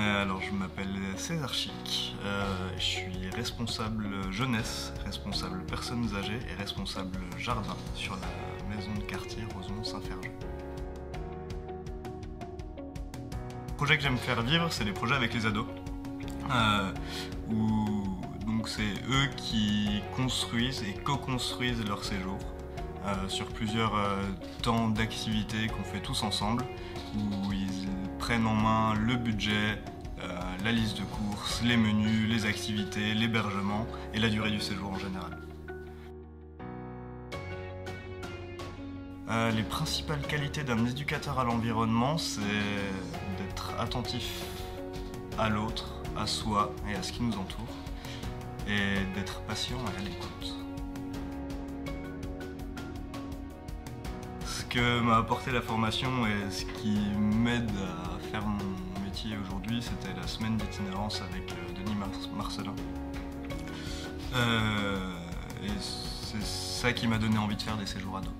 Euh, alors, je m'appelle César Chic. Euh, je suis responsable jeunesse, responsable personnes âgées et responsable jardin sur la maison de quartier Rosemont-Saint-Ferjeux. Le projet que j'aime faire vivre, c'est les projets avec les ados. Euh, où donc c'est eux qui construisent et co-construisent leur séjour sur plusieurs temps d'activité qu'on fait tous ensemble, en main le budget, euh, la liste de courses, les menus, les activités, l'hébergement et la durée du séjour en général. Euh, les principales qualités d'un éducateur à l'environnement, c'est d'être attentif à l'autre, à soi et à ce qui nous entoure, et d'être patient et à l'écoute. Que m'a apporté la formation et ce qui m'aide à faire mon métier aujourd'hui, c'était la semaine d'itinérance avec euh, Denis Mar- Marcelin. Euh, et c'est ça qui m'a donné envie de faire des séjours ados.